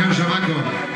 Alejandro Chamaco.